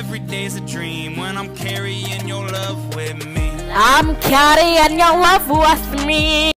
every day's a dream when I'm carrying your love with me. I'm carrying your love with me.